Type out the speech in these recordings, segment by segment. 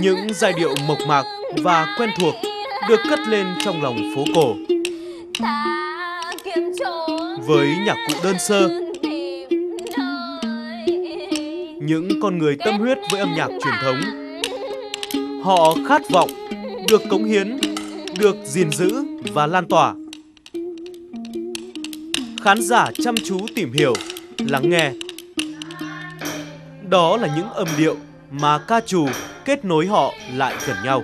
những giai điệu mộc mạc và quen thuộc được cất lên trong lòng phố cổ. Với nhạc cụ đơn sơ, những con người tâm huyết với âm nhạc truyền thống, họ khát vọng được cống hiến, được gìn giữ và lan tỏa. Khán giả chăm chú tìm hiểu, lắng nghe. Đó là những âm điệu mà ca trù kết nối họ lại gần nhau.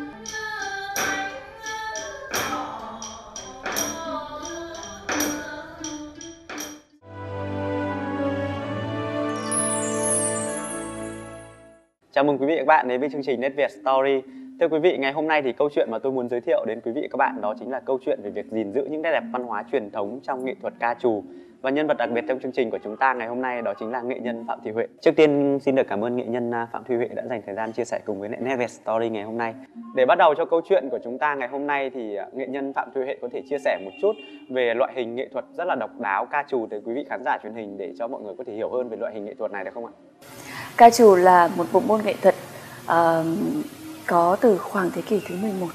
Chào mừng quý vị và các bạn đến với chương trình Net Việt Story. Thưa quý vị, ngày hôm nay thì câu chuyện mà tôi muốn giới thiệu đến quý vị và các bạn đó chính là câu chuyện về việc gìn giữ những nét đẹp văn hóa truyền thống trong nghệ thuật ca trù. Và nhân vật đặc biệt trong chương trình của chúng ta ngày hôm nay đó chính là nghệ nhân Phạm Thị Huệ. Trước tiên xin được cảm ơn nghệ nhân à, Phạm Thị Huệ đã dành thời gian chia sẻ cùng với lại Never Story ngày hôm nay. Để bắt đầu cho câu chuyện của chúng ta ngày hôm nay thì à, nghệ nhân Phạm Thị Huệ có thể chia sẻ một chút về loại hình nghệ thuật rất là độc đáo ca trù tới quý vị khán giả truyền hình để cho mọi người có thể hiểu hơn về loại hình nghệ thuật này được không ạ? Ca trù là một bộ môn nghệ thuật uh, có từ khoảng thế kỷ thứ 11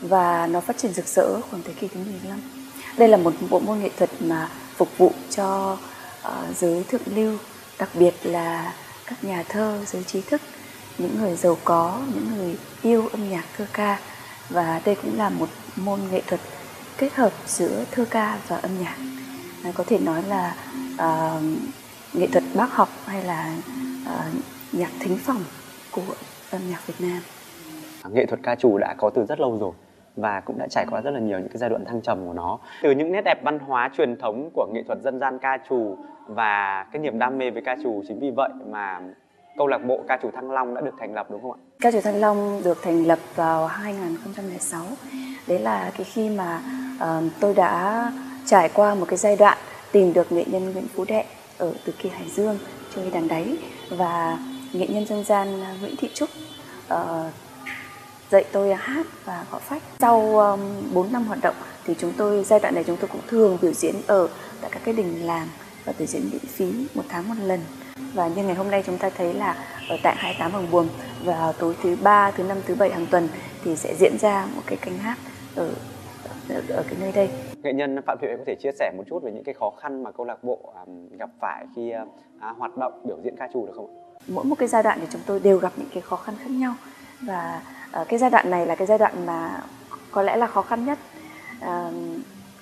và nó phát triển rực rỡ khoảng thế kỷ thứ 15. Đây là một bộ môn nghệ thuật mà phục vụ cho uh, giới thượng lưu, đặc biệt là các nhà thơ, giới trí thức, những người giàu có, những người yêu âm nhạc thơ ca và đây cũng là một môn nghệ thuật kết hợp giữa thơ ca và âm nhạc. Có thể nói là uh, nghệ thuật bác học hay là uh, nhạc thính phòng của âm nhạc Việt Nam. Nghệ thuật ca trù đã có từ rất lâu rồi và cũng đã trải qua rất là nhiều những cái giai đoạn thăng trầm của nó. Từ những nét đẹp văn hóa truyền thống của nghệ thuật dân gian ca trù và cái niềm đam mê với ca trù chính vì vậy mà câu lạc bộ ca trù Thăng Long đã được thành lập đúng không ạ? Ca trù Thăng Long được thành lập vào 2006. Đấy là cái khi mà uh, tôi đã trải qua một cái giai đoạn tìm được nghệ nhân Nguyễn Phú Đệ ở Từ Kỳ Hải Dương chơi đàn đáy và nghệ nhân dân gian Nguyễn Thị Trúc uh, dạy tôi hát và gõ phách. Sau um, 4 năm hoạt động thì chúng tôi giai đoạn này chúng tôi cũng thường biểu diễn ở tại các cái đình làng và biểu diễn miễn phí một tháng một lần. Và như ngày hôm nay chúng ta thấy là ở tại 28 Hàng Buồm vào tối thứ ba, thứ năm, thứ bảy hàng tuần thì sẽ diễn ra một cái canh hát ở ở, ở cái nơi đây. Nghệ nhân Phạm Huệ có thể chia sẻ một chút về những cái khó khăn mà câu lạc bộ um, gặp phải khi uh, hoạt động biểu diễn ca trù được không ạ? Mỗi một cái giai đoạn thì chúng tôi đều gặp những cái khó khăn khác nhau và Ờ, cái giai đoạn này là cái giai đoạn mà có lẽ là khó khăn nhất. Ờ,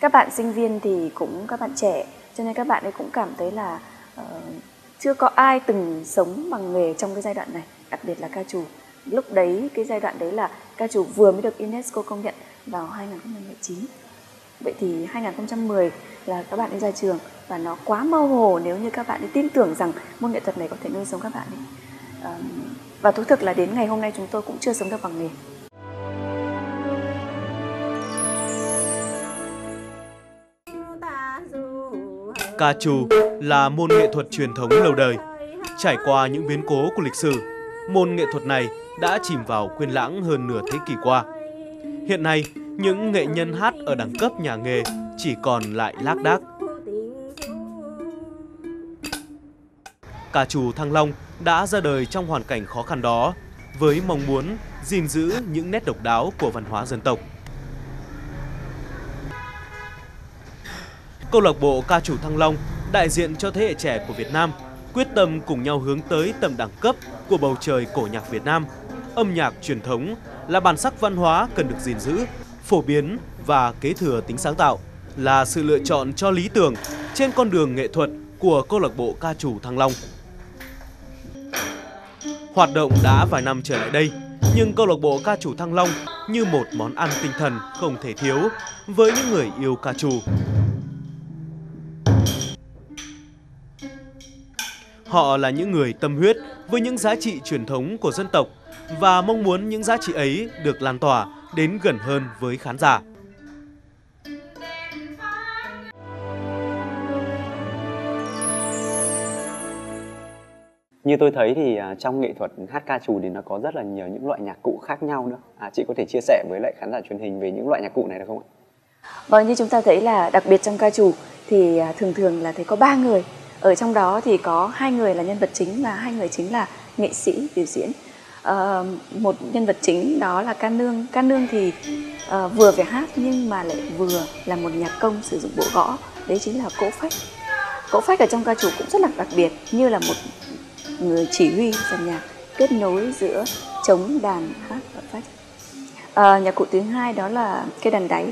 các bạn sinh viên thì cũng các bạn trẻ cho nên các bạn ấy cũng cảm thấy là uh, chưa có ai từng sống bằng nghề trong cái giai đoạn này, đặc biệt là ca trù. Lúc đấy cái giai đoạn đấy là ca trù vừa mới được UNESCO công nhận vào 2019. Vậy thì 2010 là các bạn đi ra trường và nó quá mơ hồ nếu như các bạn ấy tin tưởng rằng môn nghệ thuật này có thể nuôi sống các bạn ấy và thú thực là đến ngày hôm nay chúng tôi cũng chưa sống được bằng nghề. Ca trù là môn nghệ thuật truyền thống lâu đời. Trải qua những biến cố của lịch sử, môn nghệ thuật này đã chìm vào quên lãng hơn nửa thế kỷ qua. Hiện nay, những nghệ nhân hát ở đẳng cấp nhà nghề chỉ còn lại lác đác. Ca trù Thăng Long đã ra đời trong hoàn cảnh khó khăn đó với mong muốn gìn giữ những nét độc đáo của văn hóa dân tộc. Câu lạc bộ ca trù Thăng Long đại diện cho thế hệ trẻ của Việt Nam quyết tâm cùng nhau hướng tới tầm đẳng cấp của bầu trời cổ nhạc Việt Nam. Âm nhạc truyền thống là bản sắc văn hóa cần được gìn giữ, phổ biến và kế thừa tính sáng tạo là sự lựa chọn cho lý tưởng trên con đường nghệ thuật của câu lạc bộ ca trù Thăng Long. Hoạt động đã vài năm trở lại đây, nhưng câu lạc bộ ca trù Thăng Long như một món ăn tinh thần không thể thiếu với những người yêu ca trù. Họ là những người tâm huyết với những giá trị truyền thống của dân tộc và mong muốn những giá trị ấy được lan tỏa đến gần hơn với khán giả. Như tôi thấy thì à, trong nghệ thuật hát ca trù thì nó có rất là nhiều những loại nhạc cụ khác nhau nữa. À, chị có thể chia sẻ với lại khán giả truyền hình về những loại nhạc cụ này được không ạ? Vâng, như chúng ta thấy là đặc biệt trong ca trù thì à, thường thường là thấy có ba người. Ở trong đó thì có hai người là nhân vật chính và hai người chính là nghệ sĩ biểu diễn. à, một nhân vật chính đó là ca nương ca nương thì à, vừa phải hát nhưng mà lại vừa là một nhạc công sử dụng bộ gõ đấy chính là cỗ phách cỗ phách ở trong ca trù cũng rất là đặc biệt như là một chỉ huy dàn nhạc kết nối giữa trống đàn hát và phách. À, nhạc cụ thứ hai đó là cây đàn đáy.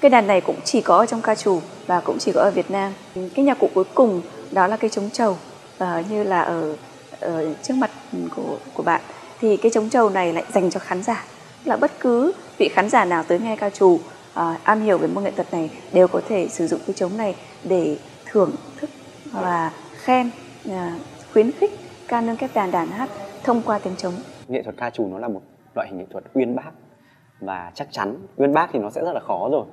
Cây đàn này cũng chỉ có ở trong ca trù và cũng chỉ có ở Việt Nam. Cái nhạc cụ cuối cùng đó là cây trống trầu à, như là ở, ở trước mặt của của bạn. Thì cái trống trầu này lại dành cho khán giả. Là bất cứ vị khán giả nào tới nghe ca trù à, am hiểu về môn nghệ thuật này đều có thể sử dụng cái trống này để thưởng thức và khen à, khuyến khích ca nương kép đàn đàn hát thông qua tiếng trống. Nghệ thuật ca trù nó là một loại hình nghệ thuật uyên bác và chắc chắn uyên bác thì nó sẽ rất là khó rồi.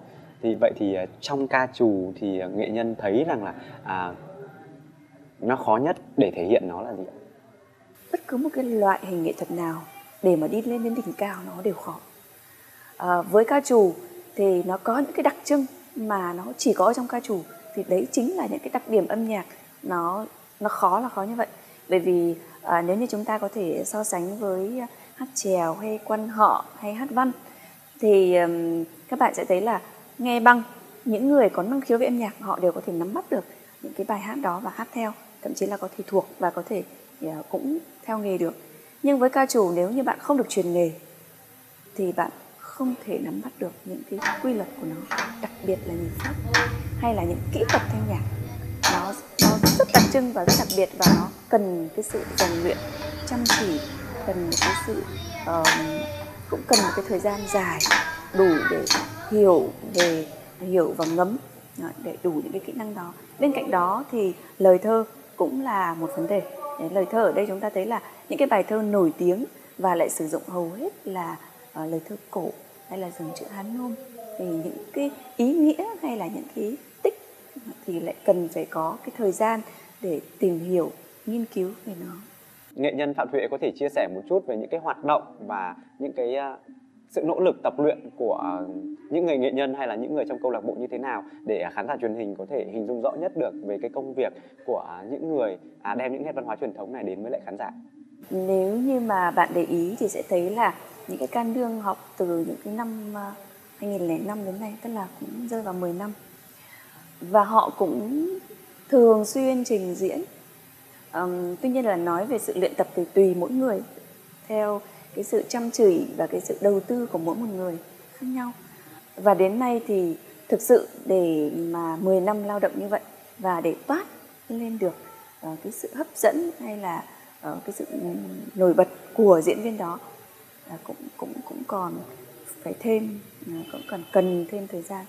Thì vậy thì à, trong ca trù thì nghệ nhân thấy rằng là à, nó khó nhất để thể hiện nó là gì bất cứ một cái loại hình nghệ thuật nào để mà đi lên đến đỉnh cao nó đều khó. À, với ca trù thì nó có những cái đặc trưng mà nó chỉ có trong ca trù thì đấy chính là những cái đặc điểm âm nhạc nó nó khó là khó như vậy bởi vì à, nếu như chúng ta có thể so sánh với hát trèo hay quan họ hay hát văn thì um, các bạn sẽ thấy là nghe băng những người có năng khiếu về âm nhạc họ đều có thể nắm bắt được những cái bài hát đó và hát theo thậm chí là có thể thuộc và có thể uh, cũng theo nghề được. Nhưng với ca trù nếu như bạn không được truyền nghề thì bạn không thể nắm bắt được những cái quy luật của nó đặc biệt là nhịp pháp hay là những kỹ thuật thanh nhạc trưng và rất đặc biệt và nó cần cái sự rèn luyện chăm chỉ cần cái sự uh, cũng cần một cái thời gian dài đủ để hiểu về hiểu và ngấm để đủ những cái kỹ năng đó. Bên cạnh đó thì lời thơ cũng là một vấn đề. Lời thơ ở đây chúng ta thấy là những cái bài thơ nổi tiếng và lại sử dụng hầu hết là uh, lời thơ cổ hay là dùng chữ hán nôm thì những cái ý nghĩa hay là những cái tích thì lại cần phải có cái thời gian để tìm hiểu nghiên cứu về nó. Nghệ nhân phạm huệ có thể chia sẻ một chút về những cái hoạt động và những cái à, sự nỗ lực tập luyện của những người nghệ nhân hay là những người trong câu lạc bộ như thế nào để khán giả truyền hình có thể hình dung rõ nhất được về cái công việc của những người à, đem những nét văn hóa truyền thống này đến với lại khán giả? Nếu như mà bạn để ý thì sẽ thấy là những cái can đương học từ những cái năm 2005 à, đến nay tức là cũng rơi vào 10 năm. Và họ cũng thường xuyên trình diễn. Um, tuy nhiên là nói về sự luyện tập thì tùy mỗi người theo cái sự chăm chỉ và cái sự đầu tư của mỗi một người khác nhau. Và đến nay thì thực sự để mà 10 năm lao động như vậy và để toát lên được uh, cái sự hấp dẫn hay là uh, cái sự nổi bật của diễn viên đó uh, cũng cũng cũng còn phải thêm uh, cũng còn cần thêm thời gian.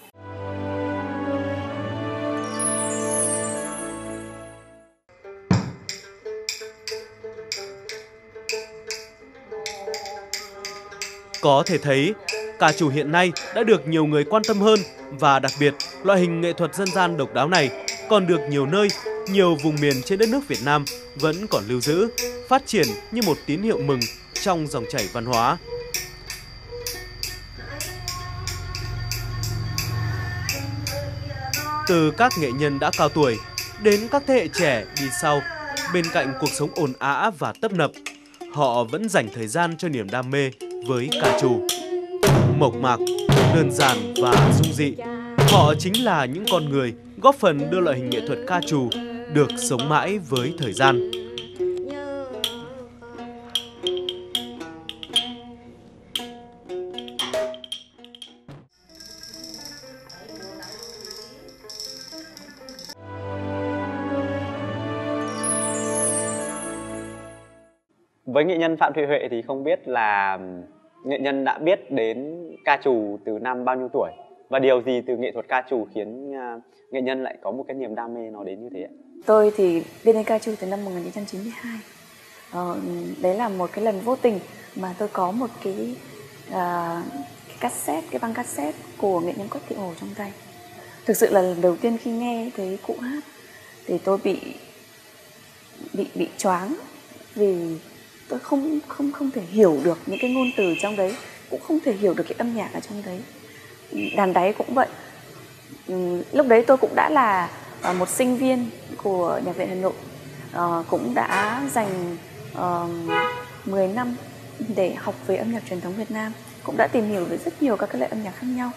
Có thể thấy, ca trù hiện nay đã được nhiều người quan tâm hơn và đặc biệt, loại hình nghệ thuật dân gian độc đáo này còn được nhiều nơi, nhiều vùng miền trên đất nước Việt Nam vẫn còn lưu giữ, phát triển như một tín hiệu mừng trong dòng chảy văn hóa. Từ các nghệ nhân đã cao tuổi đến các thế hệ trẻ đi sau, bên cạnh cuộc sống ồn ào và tấp nập, họ vẫn dành thời gian cho niềm đam mê với ca trù. Mộc mạc, đơn giản và dung dị, họ chính là những con người góp phần đưa loại hình nghệ thuật ca trù được sống mãi với thời gian. Với nghệ nhân phạm thị huệ thì không biết là nghệ nhân đã biết đến ca trù từ năm bao nhiêu tuổi và điều gì từ nghệ thuật ca trù khiến à, nghệ nhân lại có một cái niềm đam mê nó đến như thế ạ? Tôi thì biết đến ca trù từ năm 1992. Ờ, đấy là một cái lần vô tình mà tôi có một cái, uh, cái cassette, cái băng cassette của nghệ nhân Quách Thị Hồ trong tay. Thực sự là lần đầu tiên khi nghe thấy cụ hát thì tôi bị bị bị choáng vì tôi không không không thể hiểu được những cái ngôn từ trong đấy cũng không thể hiểu được cái âm nhạc ở trong đấy. Đàn đáy cũng vậy. Ừ, lúc đấy tôi cũng đã là à, một sinh viên của nhạc viện hà nội ờ, cũng đã dành ờ, uh, 10 năm để học về âm nhạc truyền thống Việt Nam cũng đã tìm hiểu về rất nhiều các cái loại âm nhạc khác nhau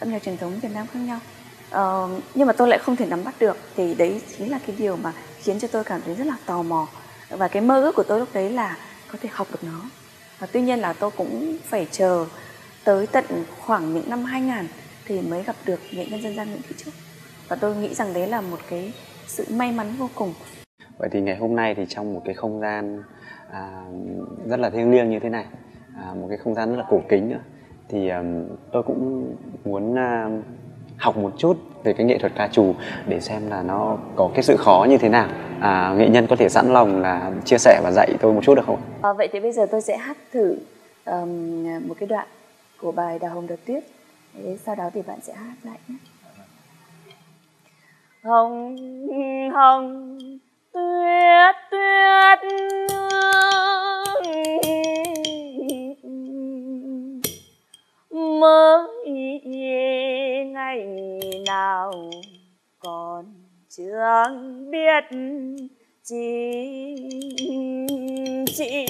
âm nhạc truyền thống Việt Nam khác nhau. Uh, nhưng mà tôi lại không thể nắm bắt được thì đấy chính là cái điều mà khiến cho tôi cảm thấy rất là tò mò. Và cái mơ ước của tôi lúc đấy là có thể học được nó. Và tuy nhiên là tôi cũng phải chờ tới tận khoảng những năm 2000 thì mới gặp được nghệ nhân dân gian Nguyễn Thị Trúc và tôi nghĩ rằng đấy là một cái sự may mắn vô cùng. Vậy thì ngày hôm nay thì trong một cái không gian à, rất là thiêng liêng như thế này à, một cái không gian rất là cổ kính nữa thì um, tôi cũng muốn uh, học một chút về cái nghệ thuật ca trù để xem là nó có cái sự khó như thế nào. À, nghệ nhân có thể sẵn lòng là chia sẻ và dạy tôi một chút được không à, vậy thì bây giờ tôi sẽ hát thử um, một cái đoạn của bài đào hồng đợt tuyết. Thế sau đó thì bạn sẽ hát lại nhé. Hồng hồng tuyết tuyết mơ ngày nào còn chưa biết chi chi.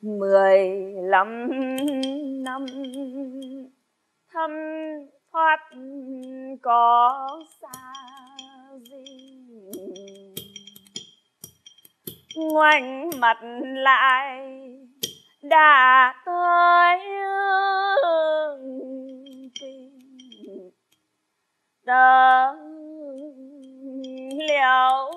Mười lăm năm thăm thoát có xa gì? Ngoảnh mặt lại đã tới kinh tớ liệu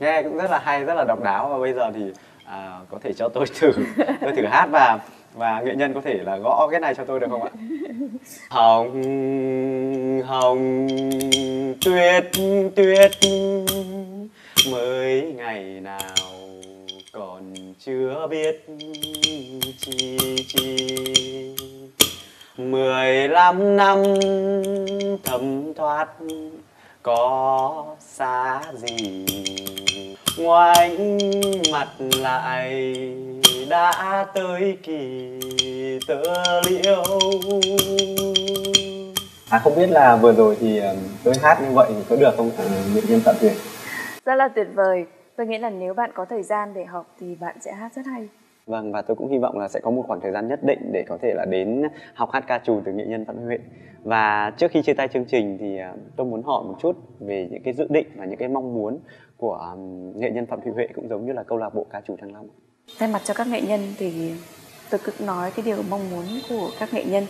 nghe cũng rất là hay rất là độc đáo. Và bây giờ thì à, có thể cho tôi thử tôi thử hát và và nghệ nhân có thể là gõ cái này cho tôi được không ạ? Hồng hồng, tuyết tuyết, mới ngày nào còn chưa biết chi chi. Mười lăm năm thấm thoát, có xa gì? Ngoảnh mặt lại đã tới kỳ tơ liễu. À không biết là vừa rồi thì ờ, tôi hát như vậy thì có được không? Nghệ nhân phạm tuyệt rất là tuyệt vời. Tôi nghĩ là nếu bạn có thời gian để học thì bạn sẽ hát rất hay. Vâng và tôi cũng hy vọng là sẽ có một khoảng thời gian nhất định để có thể là đến học hát ca trù từ nghệ nhân Phạm Huy Huệ. Và trước khi chia tay chương trình thì ờ, tôi muốn hỏi một chút về những cái dự định và những cái mong muốn của nghệ nhân Phạm Thị Huệ cũng giống như là câu lạc bộ ca trù Thăng Long. Thay mặt cho các nghệ nhân thì tôi cứ nói cái điều mong muốn của các nghệ nhân.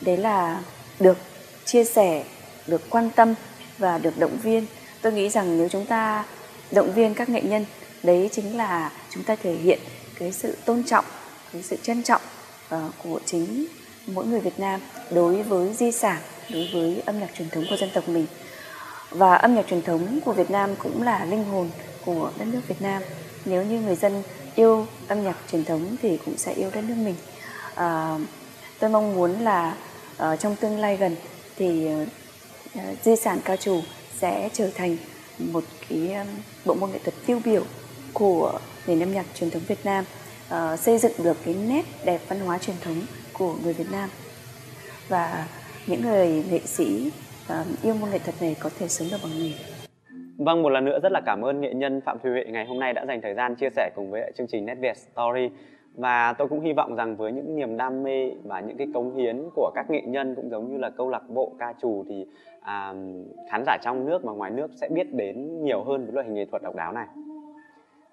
Đấy là được chia sẻ, được quan tâm và được động viên. Tôi nghĩ rằng nếu chúng ta động viên các nghệ nhân, đấy chính là chúng ta thể hiện cái sự tôn trọng, cái sự trân trọng uh, của chính mỗi người Việt Nam đối với di sản, đối với âm nhạc truyền thống của dân tộc mình. Và âm nhạc truyền thống của Việt Nam cũng là linh hồn của đất nước Việt Nam. Nếu như người dân yêu âm nhạc truyền thống thì cũng sẽ yêu đất nước mình à, tôi mong muốn là uh, trong tương lai gần thì uh, di sản ca trù sẽ trở thành một cái um, bộ môn nghệ thuật tiêu biểu của nền âm nhạc truyền thống Việt Nam uh, xây dựng được cái nét đẹp văn hóa truyền thống của người Việt Nam và những người nghệ sĩ yêu môn nghệ thuật này có thể sống được bằng nghề. Vâng, một lần nữa rất là cảm ơn nghệ nhân Phạm Thùy Huệ ngày hôm nay đã dành thời gian chia sẻ cùng với chương trình Net Việt Story. Và tôi cũng hy vọng rằng với những niềm đam mê và những cái cống hiến của các nghệ nhân cũng giống như là câu lạc bộ ca trù thì à, khán giả trong nước và ngoài nước sẽ biết đến nhiều hơn với loại hình nghệ thuật độc đáo này.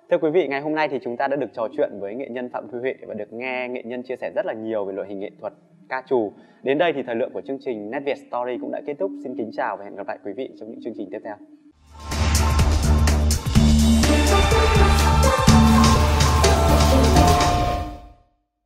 Thưa quý vị, ngày hôm nay thì chúng ta đã được trò chuyện với nghệ nhân Phạm Thu Huệ và được nghe nghệ nhân chia sẻ rất là nhiều về loại hình nghệ thuật ca trù. Đến đây thì thời lượng của chương trình Net Việt Story cũng đã kết thúc. Xin kính chào và hẹn gặp lại quý vị trong những chương trình tiếp theo.